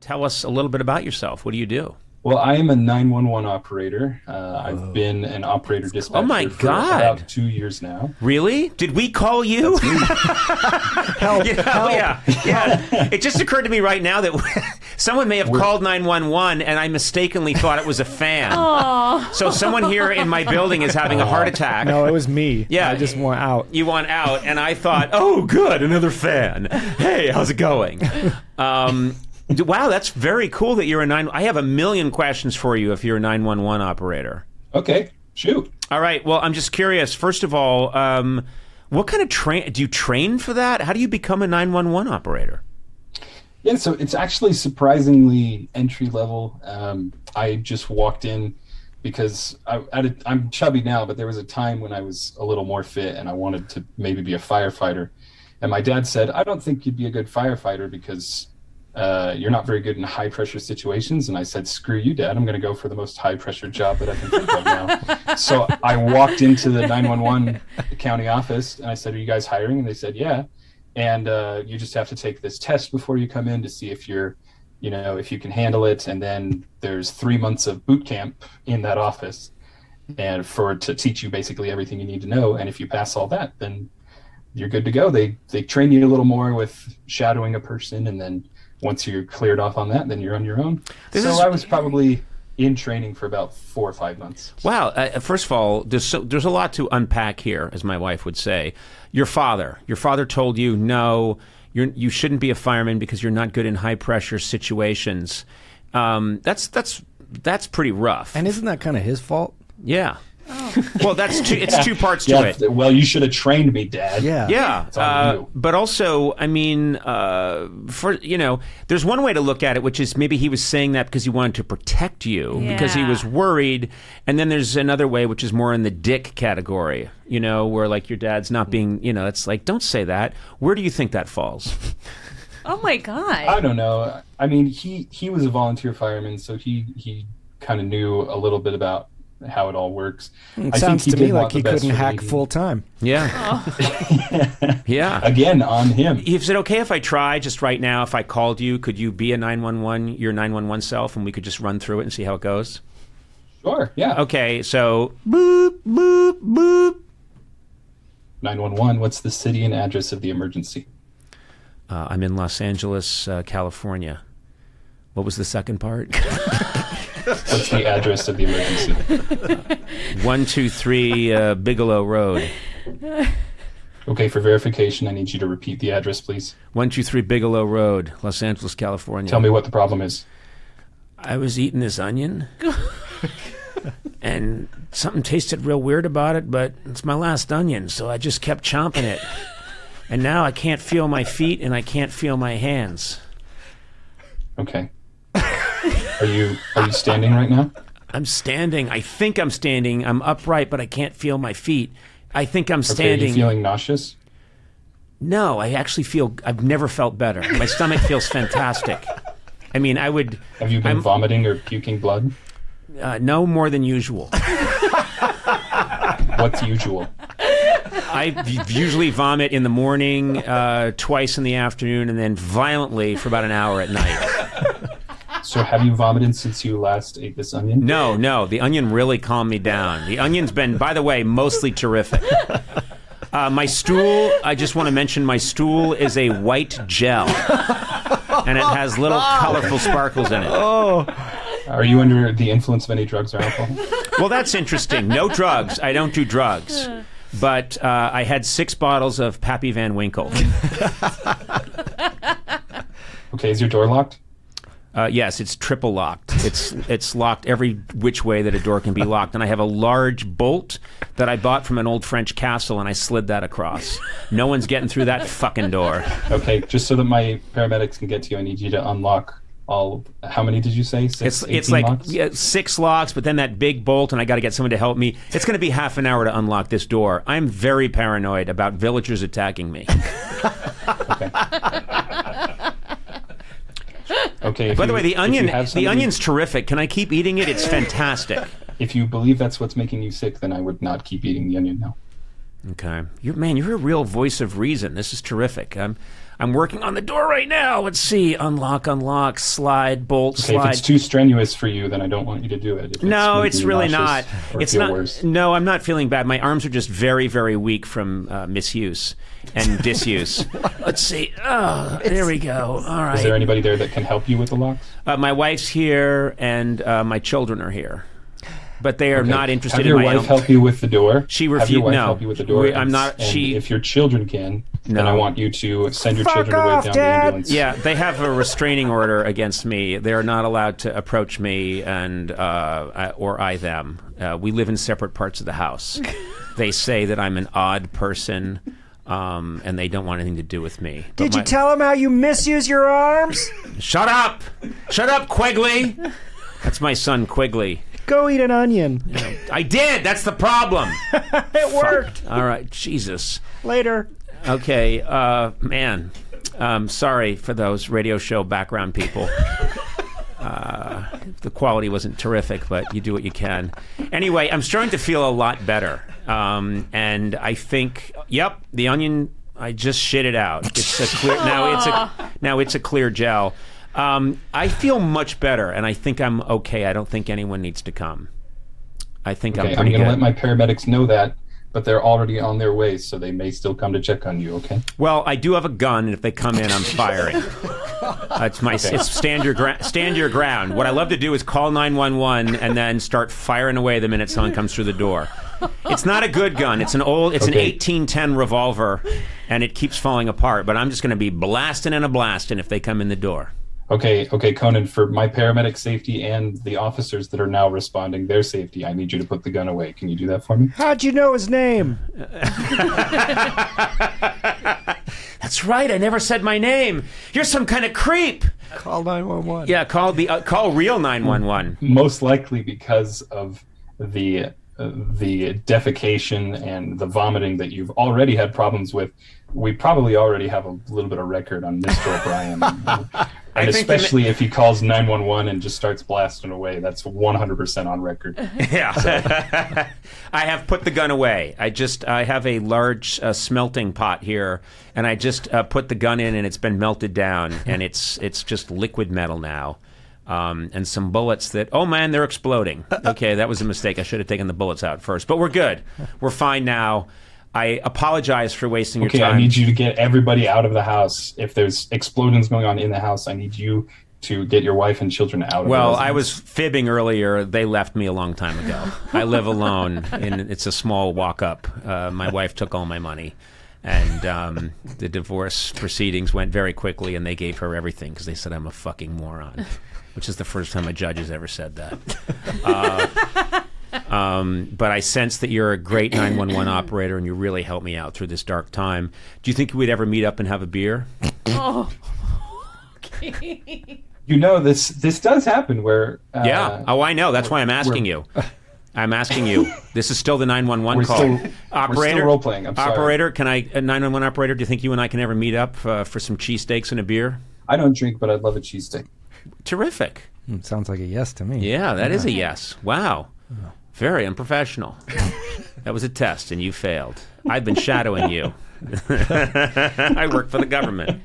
Tell us a little bit about yourself. What do you do? Well, I am a 911 operator. Uh, I've been an operator dispatcher Oh my for God. about two years now. Really? Did we call you? Help, Yeah, help. yeah, yeah. It just occurred to me right now that someone may have called 911 and I mistakenly thought it was a fan. So someone here in my building is having a heart attack. No, it was me. Yeah. I just want out. You want out, and I thought, oh, good, another fan. Hey, how's it going? Um, d- wow, that's very cool that you're a nine. I have a million questions for you if you're a 911 operator. Okay, shoot. All right. Well, I'm just curious. First of all, um, what kind of train do you train for that? How do you become a 911 operator? Yeah, so it's actually surprisingly entry level. Um, I just walked in because I, at a, I'm chubby now, but there was a time when I was a little more fit and I wanted to maybe be a firefighter. And my dad said, I don't think you'd be a good firefighter because uh, you're not very good in high pressure situations. And I said, screw you, dad. I'm going to go for the most high pressure job that I can think of now. so I walked into the 911 county office and I said, Are you guys hiring? And they said, Yeah. And uh, you just have to take this test before you come in to see if you're, you know, if you can handle it. And then there's three months of boot camp in that office and for to teach you basically everything you need to know. And if you pass all that, then you're good to go. They they train you a little more with shadowing a person, and then once you're cleared off on that, then you're on your own. This so is- I was probably in training for about four or five months. Wow. Uh, first of all, there's so, there's a lot to unpack here, as my wife would say. Your father, your father told you no, you're, you shouldn't be a fireman because you're not good in high pressure situations. Um, that's that's that's pretty rough. And isn't that kind of his fault? yeah. Well, that's two, it's two parts to Yeah, it. well, you should have trained me, Dad. Yeah. Yeah, uh, but also, I mean, uh, for you know, there's one way to look at it, which is maybe he was saying that because he wanted to protect you because he was worried, and then there's another way, which is more in the dick category, you know, where like your dad's not being, you know, it's like don't say that. Where do you think that falls? Oh my god. I don't know. I mean, he he was a volunteer fireman, so he he kind of knew a little bit about how it all works. It I sounds think to me like he couldn't hack full time. Yeah, yeah. Again, on him. Is it okay if I try just right now? If I called you, could you be a 911, your 911 self, and we could just run through it and see how it goes? Sure. Yeah. Okay, so boop boop boop. 911. What's the city and address of the emergency? Uh, I'm in Los Angeles, uh, California. What was the second part? What's the address of the emergency? One two three uh, Bigelow Road. Okay, for verification, I need you to repeat the address, please. One two three Bigelow Road, Los Angeles, California. Tell me what the problem is. I was eating this onion, and something tasted real weird about it. But it's my last onion, so I just kept chomping it. And now I can't feel my feet and I can't feel my hands. Okay. Are you are you standing right now? I'm standing. I think I'm standing. I'm upright, but I can't feel my feet. I think I'm Okay, are standing. you feeling nauseous? No, I actually feel. I've never felt better. My stomach feels fantastic. I mean, I would Have you been I'm- vomiting or puking blood? uh, no more than usual. What's usual? I usually vomit in the morning, uh, twice in the afternoon, and then violently for about an hour at night. So have you vomited since you last ate this onion? No, no, the onion really calmed me down. The onion's been, by the way, mostly terrific. Uh, my stool, I just want to mention my stool is a white gel. And it has little colorful sparkles in it. Oh. Are you under the influence of any drugs or alcohol? Well, that's interesting. No drugs. I don't do drugs. But uh, I had six bottles of Pappy Van Winkle. Okay, is your door locked? Uh, yes, it's triple locked. It's it's locked every which way that a door can be locked, and I have a large bolt that I bought from an old French castle, and I slid that across. No one's getting through that fucking door. Okay, just so that my paramedics can get to you, I need you to unlock all. How many did you say? Six, It's it's like locks? yeah, six locks, but then that big bolt, and I got to get someone to help me. It's going to be half an hour to unlock this door. I'm very paranoid about villagers attacking me. Okay. Okay. By the you- way, the onion have the onion's terrific. Can I keep eating it? It's fantastic. If you believe that's what's making you sick, then I would not keep eating the onion now. Okay, you're man, you're a real voice of reason. This is terrific. Um, I'm working on the door right now. Let's see. Unlock, unlock, slide, bolt, Okay, if it's too strenuous for you, then I don't want you to do it. If no, making it's really not. It's not. worse. No, I'm not feeling bad. My arms are just very, very weak from uh, misuse and disuse. Let's see. Oh, there we go. All right. Is there anybody there that can help you with the locks? Uh, my wife's here, and uh, my children are here, but they are Okay. not interested Have in your my wife own. help you with the door. She Have refu- your wife no. help you with the door. We- I'm not- and she- If your children can, then I want you to send your Fuck children away down Dad. the ambulance. Yeah, they have a restraining order against me. They are not allowed to approach me and uh, I- or I them. Uh, we live in separate parts of the house. they say that I'm an odd person, um, and they don't want anything to do with me. But Did you my- tell them how you misuse your arms? Shut up! Shut up, Quigley. That's my son, Quigley. Go eat an onion. I did. That's the problem. It worked. All right, Jesus. Later. Okay, uh, man. Um, sorry for those radio show background people. Uh, the quality wasn't terrific, but you do what you can. Anyway, I'm starting to feel a lot better, um, and I think, yep, the onion. I just shit it out. It's a clear now. It's a now it's a clear gel. Um, I feel much better, and I think I'm okay. I don't think anyone needs to come. I think Okay, I'm I'm going to let my paramedics know that, but they're already on their way, so they may still come to check on you. Okay. Well, I do have a gun, and if they come in, I'm firing. That's my it's stand your gra- stand your ground. What I love to do is call 911 and then start firing away the minute someone comes through the door. It's not a good gun. It's an old. It's Okay. an 1810 revolver, and it keeps falling apart. But I'm just going to be blasting and a blasting if they come in the door. Okay, okay, Conan, for my paramedic safety and the officers that are now responding, their safety, I need you to put the gun away. Can you do that for me? How'd you know his name? That's right. I never said my name. You're some kind of creep. Call 911. Yeah, call the uh, call real 911. Most likely because of the uh, the defecation and the vomiting that you've already had problems with. We probably already have a little bit of record on Mr. O'Brien. And think the- especially if he calls 911 and just starts blasting away, that's 100% on record. Yeah. I have put the gun away. I just I have a large uh, smelting pot here, and I just uh, put the gun in, and it's been melted down, and it's it's just liquid metal now. Um, and some bullets that oh man they're exploding. Okay, that was a mistake. I should have taken the bullets out first, but we're good. We're fine now. I apologize for wasting Okay, your time. Okay, I need you to get everybody out of the house. If there's explosions going on in the house, I need you to get your wife and children out of Well, I was fibbing earlier. They left me a long time ago. I live alone, and it's a small walk up. Uh, my wife took all my money, and um, the divorce proceedings went very quickly, and they gave her everything because they said I'm a fucking moron, which is the first time a judge has ever said that. Uh, um, but I sense that you're a great 911 operator, and you really helped me out through this dark time. Do you think we'd ever meet up and have a beer? Oh. Okay. You know this. This does happen where. Uh, Yeah. Oh, I know. That's why I'm asking you. I'm asking you. This is still the 911 call. still- we're operator, still role-playing. I'm sorry. operator, can I? A 911 operator. Do you think you and I can ever meet up uh, for some cheesesteaks and a beer? I don't drink, but I'd love a cheesesteak. Terrific. Hmm, sounds like a yes to me. Yeah, that is a yes. Wow. Very unprofessional. that was a test, and you failed. I've been shadowing you. I work for the government.